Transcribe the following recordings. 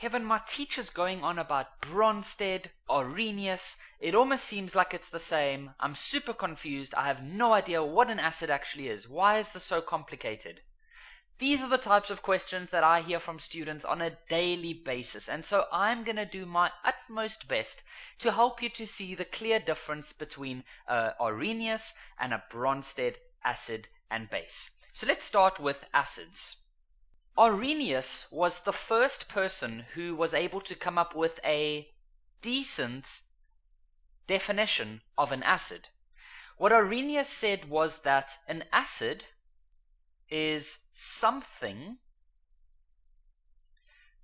Kevin, my teacher's going on about Bronsted, Arrhenius. It almost seems like it's the same. I'm super confused. I have no idea what an acid actually is. Why is this so complicated? These are the types of questions that I hear from students on a daily basis, and so I'm going to do my utmost best to help you to see the clear difference between uh, Arrhenius and a Bronsted acid and base. So let's start with acids. Arrhenius was the first person who was able to come up with a decent definition of an acid. What Arrhenius said was that an acid is something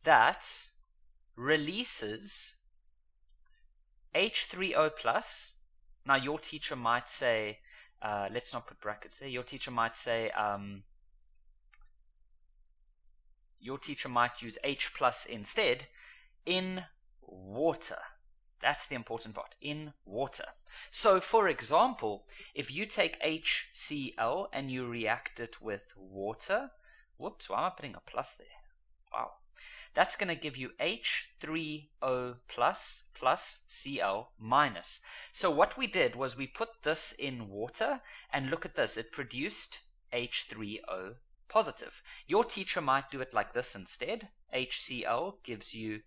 that releases H3O plus. Now, your teacher might say, uh, let's not put brackets there. Your teacher might say, um, your teacher might use H plus instead in water. That's the important part, in water. So, for example, if you take HCl and you react it with water, whoops, why am I putting a plus there? Wow. That's going to give you H3O plus plus Cl minus. So what we did was we put this in water, and look at this, it produced H3O positive. Your teacher might do it like this instead. HCl gives you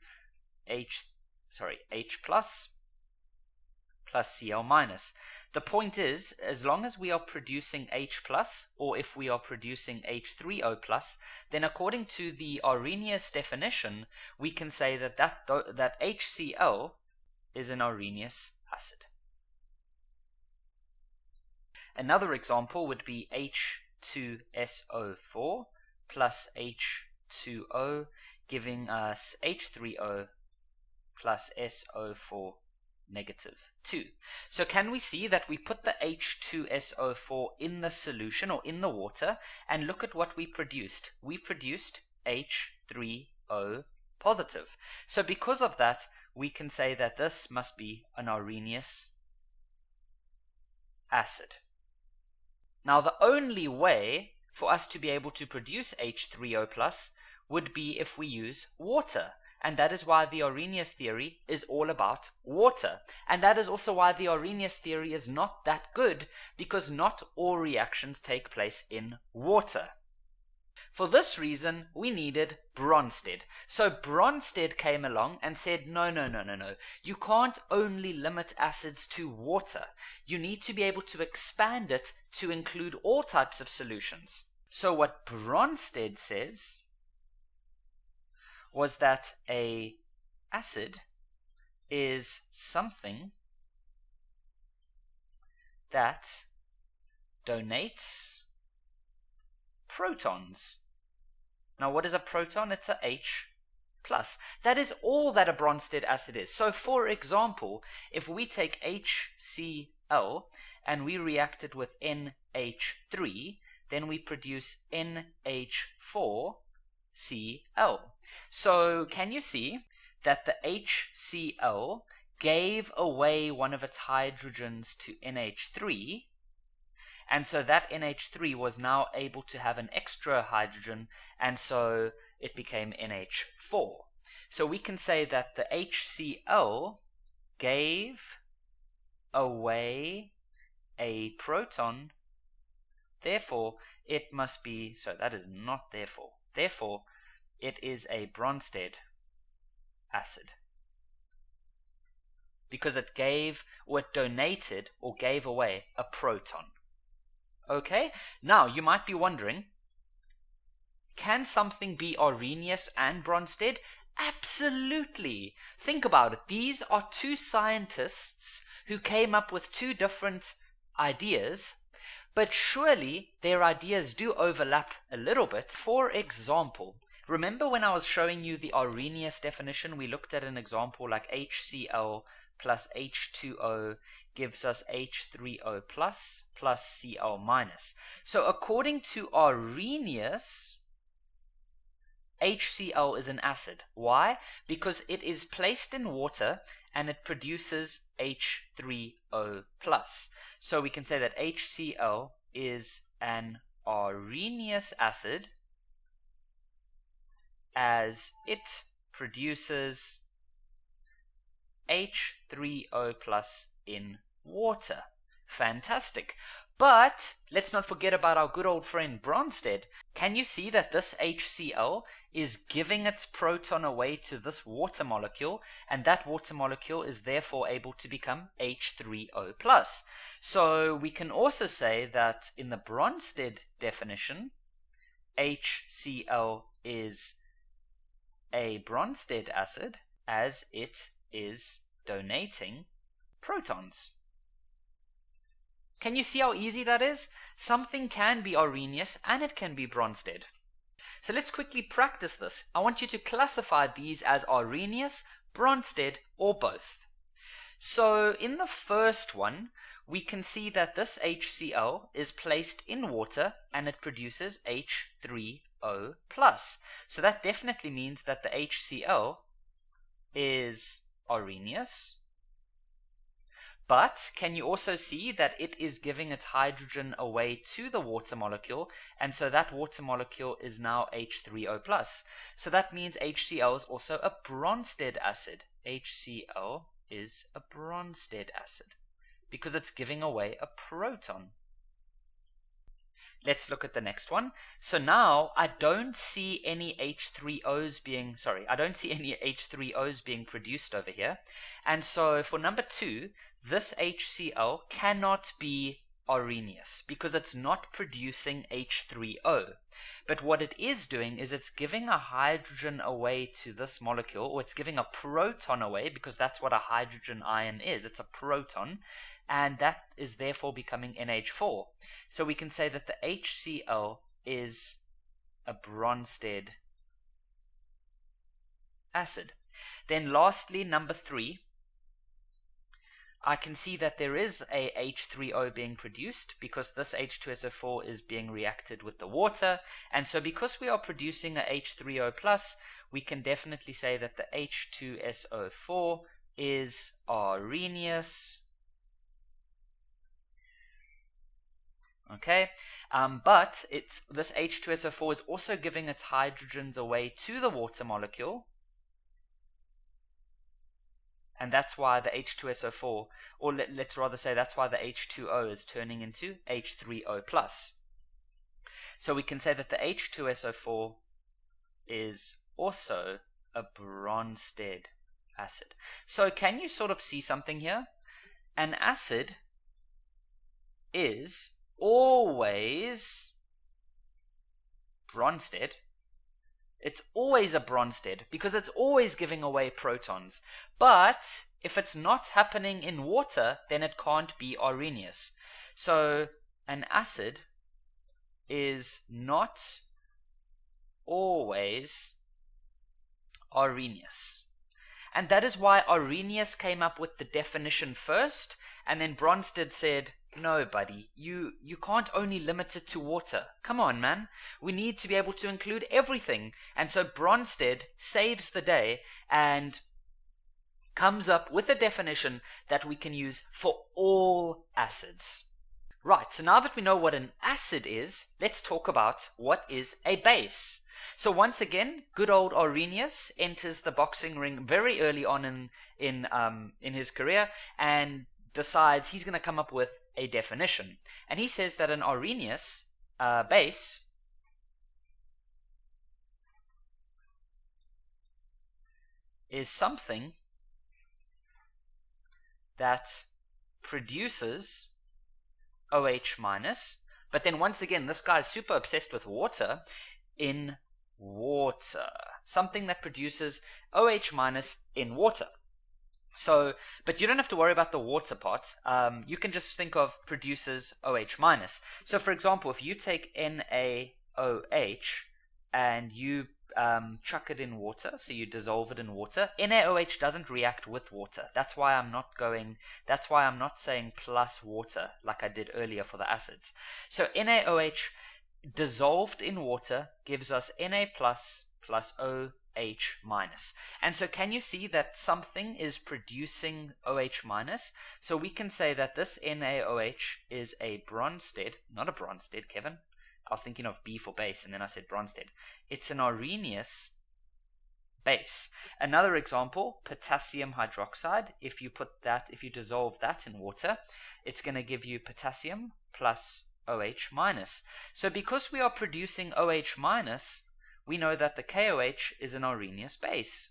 H, sorry, H plus plus Cl minus. The point is, as long as we are producing H plus, or if we are producing H3O plus, then according to the Arrhenius definition, we can say that that, that HCl is an Arrhenius acid. Another example would be H 2SO4 plus H2O, giving us H3O plus SO4 negative 2. So can we see that we put the H2SO4 in the solution or in the water and look at what we produced. We produced H3O positive. So because of that, we can say that this must be an Arrhenius acid. Now, the only way for us to be able to produce H3O plus would be if we use water. And that is why the Arrhenius theory is all about water. And that is also why the Arrhenius theory is not that good, because not all reactions take place in water. For this reason, we needed Bronsted. So Bronsted came along and said, no, no, no, no, no. You can't only limit acids to water. You need to be able to expand it to include all types of solutions. So what Bronsted says was that a acid is something that donates protons. Now, what is a proton? It's a H plus. That is all that a Bronsted acid is. So, for example, if we take HCl and we react it with NH3, then we produce NH4Cl. So, can you see that the HCl gave away one of its hydrogens to NH3 and so that NH3 was now able to have an extra hydrogen, and so it became NH4. So we can say that the HCl gave away a proton, therefore it must be, so that is not therefore, therefore it is a Bronsted acid because it gave or it donated or gave away a proton. Okay? Now, you might be wondering, can something be Arrhenius and Bronsted? Absolutely. Think about it. These are two scientists who came up with two different ideas, but surely their ideas do overlap a little bit. For example, remember when I was showing you the Arrhenius definition, we looked at an example like HCl plus H2O gives us H3O plus plus Cl minus. So according to Arrhenius, HCl is an acid. Why? Because it is placed in water and it produces H3O plus. So we can say that HCl is an Arrhenius acid as it produces H3O plus in water. Fantastic. But let's not forget about our good old friend Bronsted. Can you see that this HCl is giving its proton away to this water molecule, and that water molecule is therefore able to become H3O+. plus. So we can also say that in the Bronsted definition, HCl is a Bronsted acid as it is donating protons. Can you see how easy that is? Something can be Arrhenius and it can be Bronsted. So let's quickly practice this. I want you to classify these as Arrhenius, Bronsted, or both. So in the first one, we can see that this HCl is placed in water and it produces H3O+. So that definitely means that the HCl is Arrhenius, but can you also see that it is giving its hydrogen away to the water molecule, and so that water molecule is now H3O+. So that means HCl is also a Bronsted acid. HCl is a Bronsted acid because it's giving away a proton. Let's look at the next one. So now I don't see any H3Os being, sorry, I don't see any H3Os being produced over here. And so for number two, this HCl cannot be Arrhenius because it's not producing H3O. But what it is doing is it's giving a hydrogen away to this molecule, or it's giving a proton away because that's what a hydrogen ion is. It's a proton and that is therefore becoming NH4. So we can say that the HCl is a Bronsted acid. Then lastly, number three, I can see that there is a H3O being produced because this H2SO4 is being reacted with the water. And so because we are producing a H3O+, plus, we can definitely say that the H2SO4 is Arrhenius. Okay, um, but it's this H2SO4 is also giving its hydrogens away to the water molecule, and that's why the H2SO4, or let, us rather say that's why the H2O is turning into H3O+. plus. So we can say that the H2SO4 is also a Bronsted acid. So can you sort of see something here? An acid is always Bronsted. It's always a Bronsted because it's always giving away protons. But if it's not happening in water, then it can't be Arrhenius. So an acid is not always Arrhenius. And that is why Arrhenius came up with the definition first, and then Bronsted said, no, buddy. You you can't only limit it to water. Come on, man. We need to be able to include everything. And so Bronsted saves the day and comes up with a definition that we can use for all acids. Right, so now that we know what an acid is, let's talk about what is a base. So once again, good old Arrhenius enters the boxing ring very early on in in um, in his career and decides he's going to come up with a definition. And he says that an Arrhenius uh, base is something that produces OH minus, but then once again, this guy is super obsessed with water in water. Something that produces OH minus in water. So, but you don't have to worry about the water part. Um, you can just think of produces OH minus. So, for example, if you take NaOH and you um, chuck it in water, so you dissolve it in water, NaOH doesn't react with water. That's why I'm not going. That's why I'm not saying plus water like I did earlier for the acids. So NaOH dissolved in water gives us Na plus plus O H minus. And so can you see that something is producing OH minus? So we can say that this NaOH is a Bronsted, not a Bronsted, Kevin. I was thinking of B for base and then I said Bronsted. It's an Arrhenius base. Another example, potassium hydroxide. If you put that, if you dissolve that in water, it's going to give you potassium plus OH minus. So because we are producing OH minus, we know that the KOH is an Arrhenius base.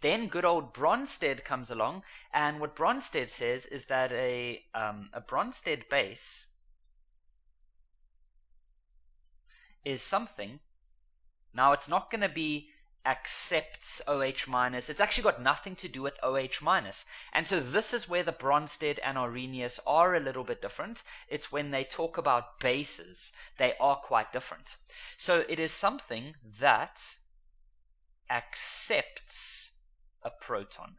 Then good old Bronsted comes along, and what Bronsted says is that a um, a Bronsted base is something. Now it's not going to be accepts OH minus. It's actually got nothing to do with OH minus. And so this is where the Bronsted and Arrhenius are a little bit different. It's when they talk about bases, they are quite different. So it is something that accepts a proton.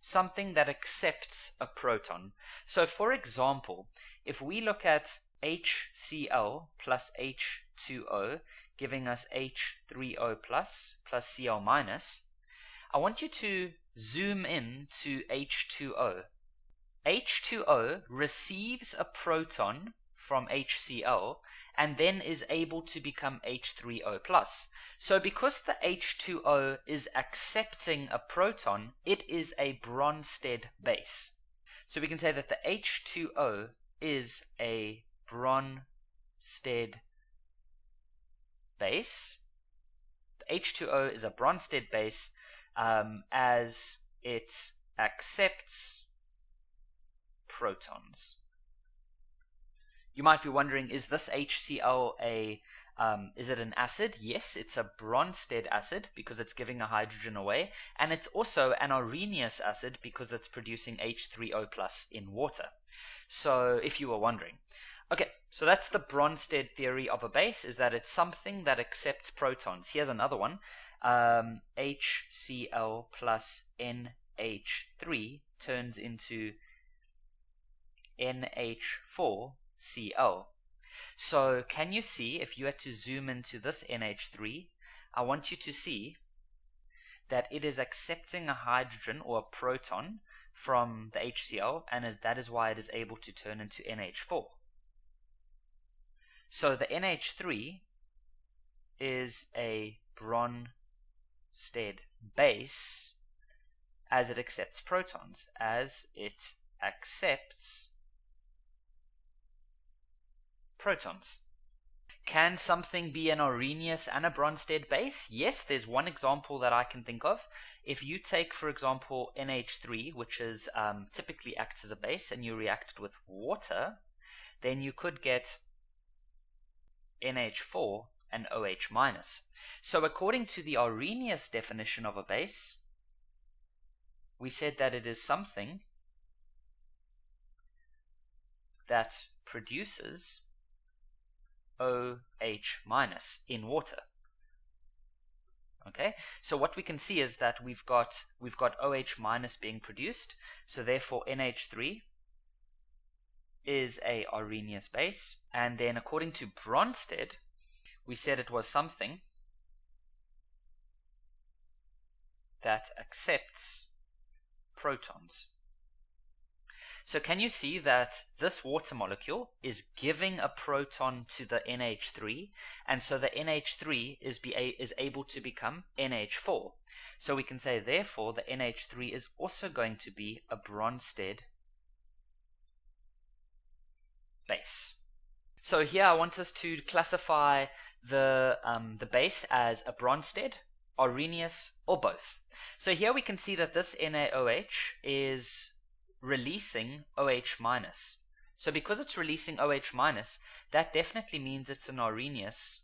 Something that accepts a proton. So for example, if we look at HCl plus H2O giving us H3O plus plus Cl minus, I want you to zoom in to H2O. H2O receives a proton from HCl and then is able to become H3O+. plus. So because the H2O is accepting a proton, it is a Bronsted base. So we can say that the H2O is a Bronsted base. H2O is a Bronsted base um, as it accepts protons. You might be wondering, is this HCl a um, is it an acid? Yes, it's a Bronsted acid because it's giving a hydrogen away, and it's also an Arrhenius acid because it's producing H3O plus in water. So, if you were wondering. Okay, so that's the Bronsted theory of a base, is that it's something that accepts protons. Here's another one. Um, HCl plus NH3 turns into NH4 Cl. So can you see, if you had to zoom into this NH3, I want you to see that it is accepting a hydrogen or a proton from the HCl, and that is why it is able to turn into NH4. So the NH3 is a Bronsted base as it accepts protons, as it accepts protons. Can something be an Arrhenius and a Bronsted base? Yes, there's one example that I can think of. If you take, for example, NH3, which is um, typically acts as a base, and you react it with water, then you could get NH4 and OH. So according to the Arrhenius definition of a base, we said that it is something that produces OH in water. Okay, so what we can see is that we've got we've got OH minus being produced, so therefore NH3 is a Arrhenius base, and then according to Bronsted, we said it was something that accepts protons. So can you see that this water molecule is giving a proton to the NH3, and so the NH3 is, be is able to become NH4. So we can say, therefore, the NH3 is also going to be a Bronsted base. So here I want us to classify the, um, the base as a Bronsted, Arrhenius, or both. So here we can see that this NaOH is releasing OH minus. So because it's releasing OH minus, that definitely means it's an Arrhenius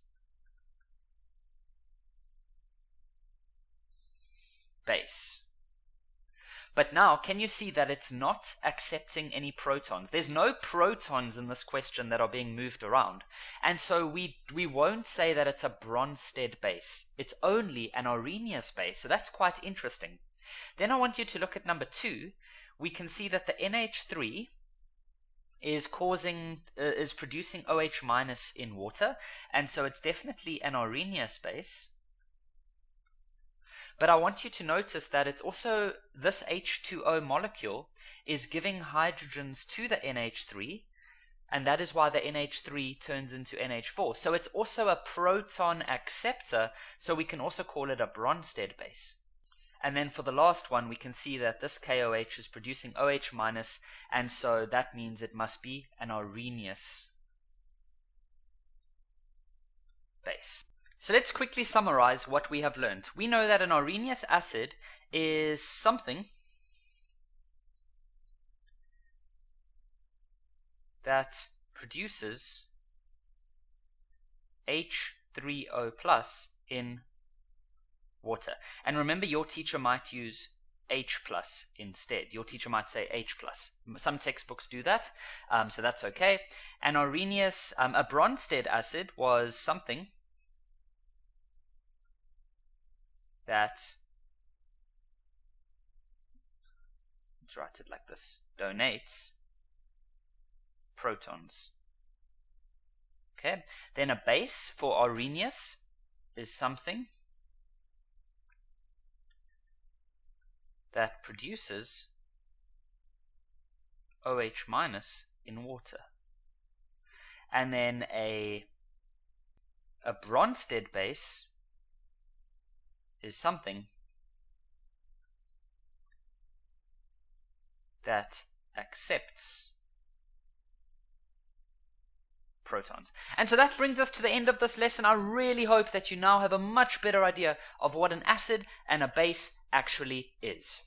base. But now, can you see that it's not accepting any protons? There's no protons in this question that are being moved around. And so we, we won't say that it's a Bronsted base. It's only an Arrhenius base. So that's quite interesting. Then I want you to look at number two, we can see that the NH3 is causing uh, is producing OH minus in water, and so it's definitely an Arrhenius base. But I want you to notice that it's also this H2O molecule is giving hydrogens to the NH3 and that is why the NH3 turns into NH4. So it's also a proton acceptor, so we can also call it a Bronsted base. And then for the last one, we can see that this KOH is producing OH minus, and so that means it must be an Arrhenius base. So let's quickly summarize what we have learned. We know that an Arrhenius acid is something that produces H3O plus in water. And remember, your teacher might use H plus instead. Your teacher might say H plus. Some textbooks do that, um, so that's okay. And Arrhenius, um, a Bronsted acid was something that, let's write it like this, donates protons. Okay, then a base for Arrhenius is something that produces OH minus in water. And then a a Bronsted base is something that accepts protons. And so that brings us to the end of this lesson. I really hope that you now have a much better idea of what an acid and a base actually is.